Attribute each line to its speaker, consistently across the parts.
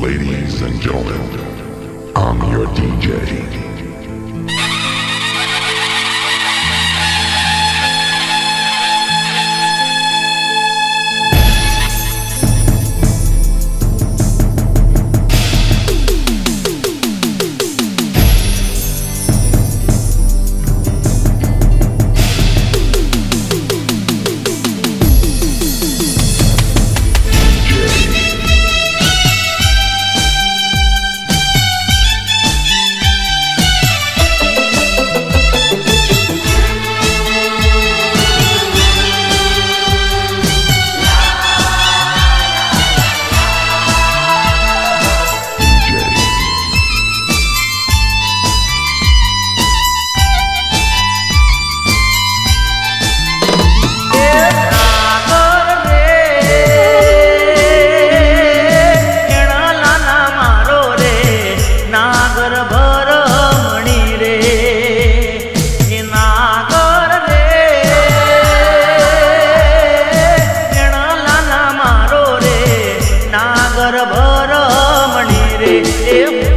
Speaker 1: Ladies and gentlemen, I'm your DJ. do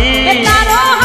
Speaker 2: નથી
Speaker 1: તારો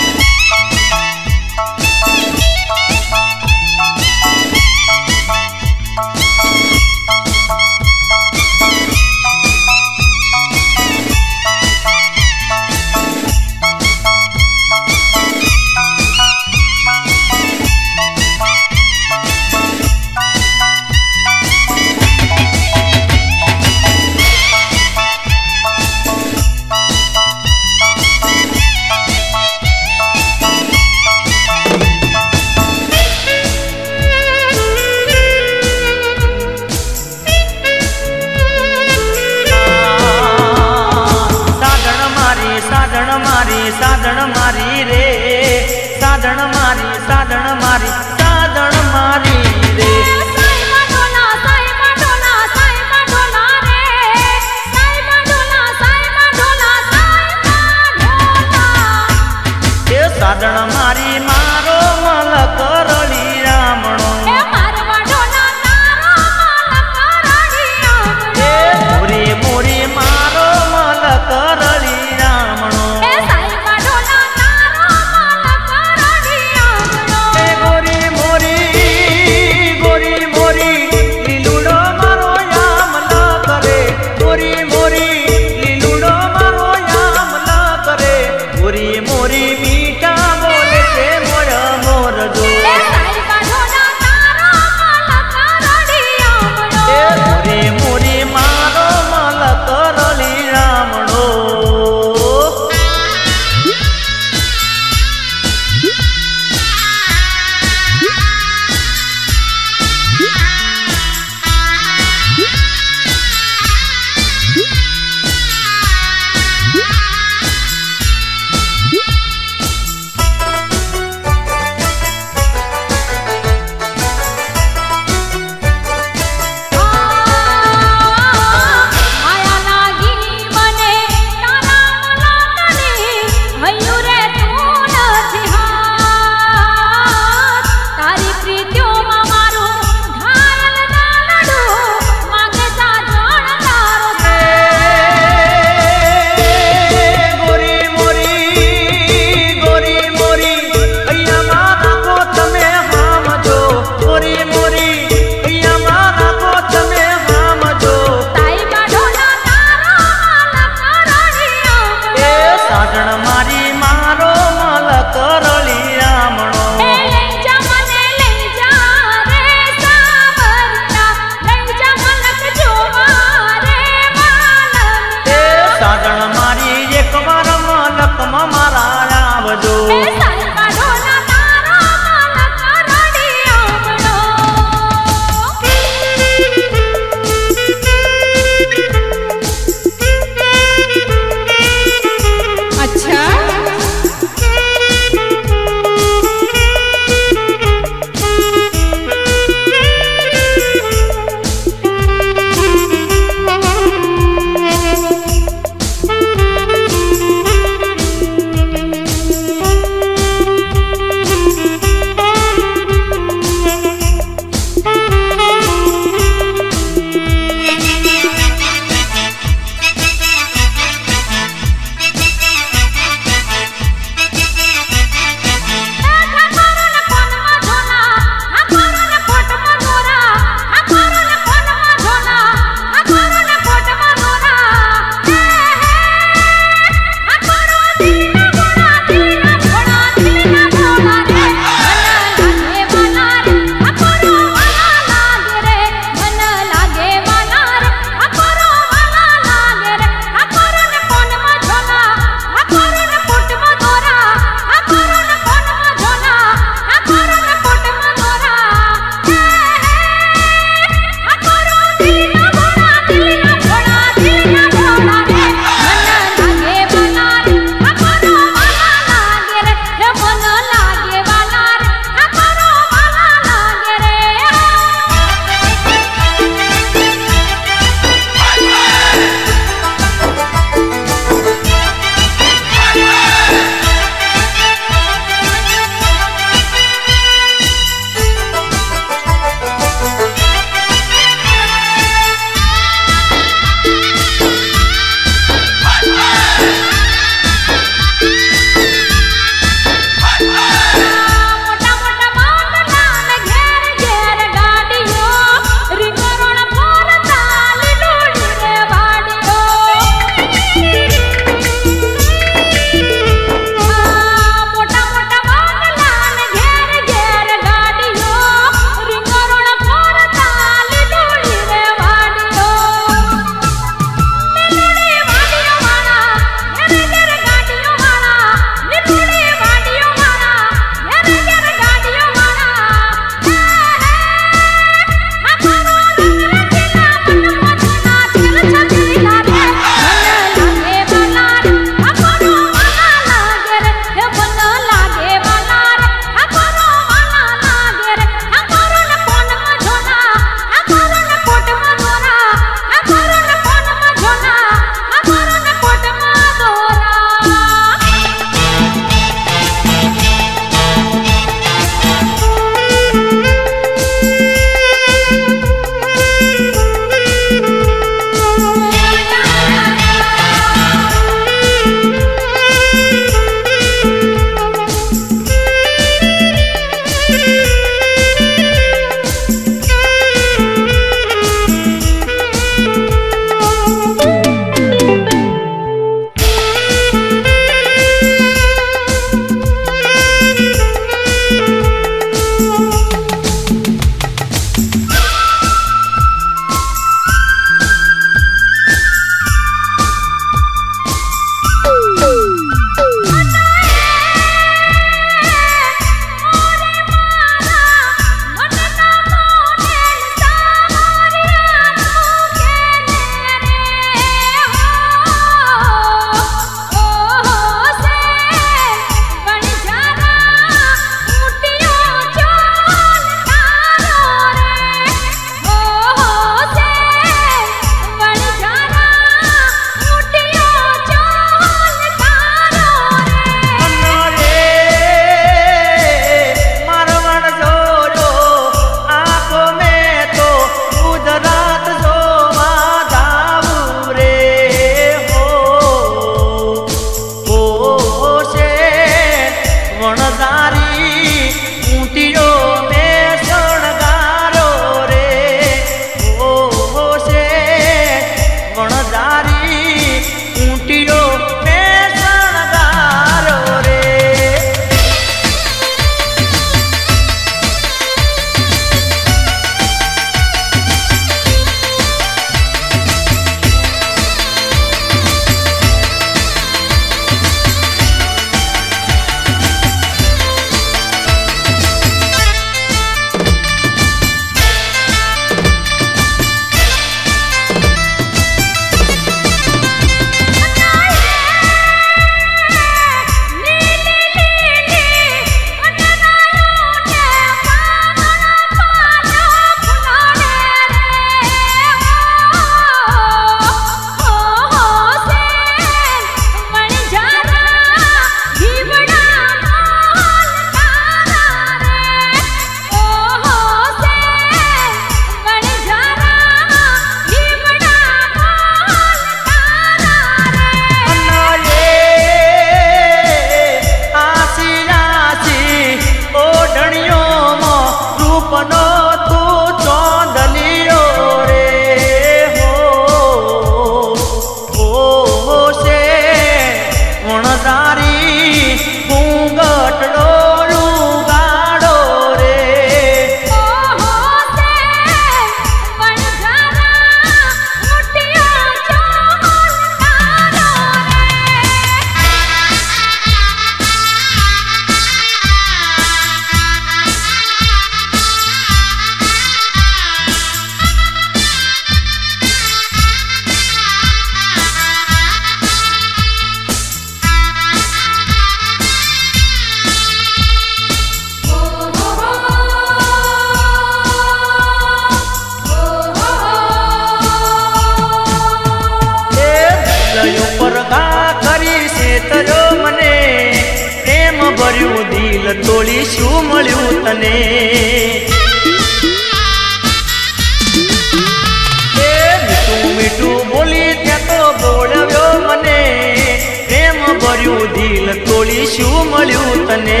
Speaker 1: ગોળી શું મળ્યું તને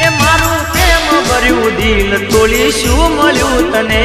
Speaker 1: એ મારું પ્રેમ ભર્યું દિલ તોળી શું મળ્યું તને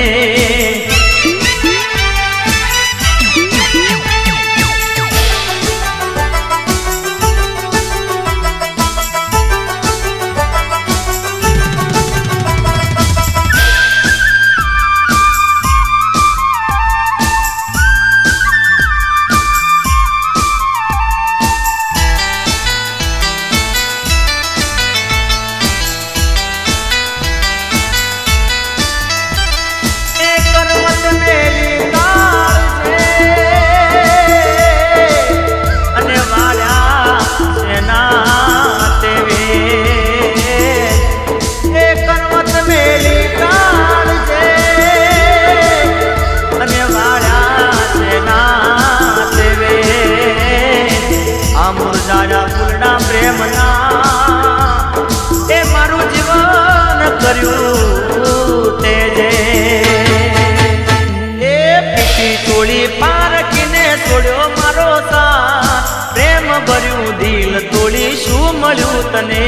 Speaker 1: તને.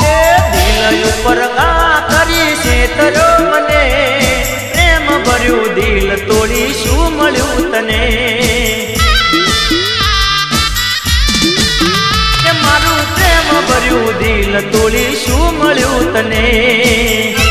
Speaker 1: એ દિલ ઉપર કા કરી છે તરો મને. પ્રેમ ભર્યું દિલ તોડી શું મળ્યું તને? મારું પ્રેમ ભર્યું દિલ તોડી શું મળ્યું તને?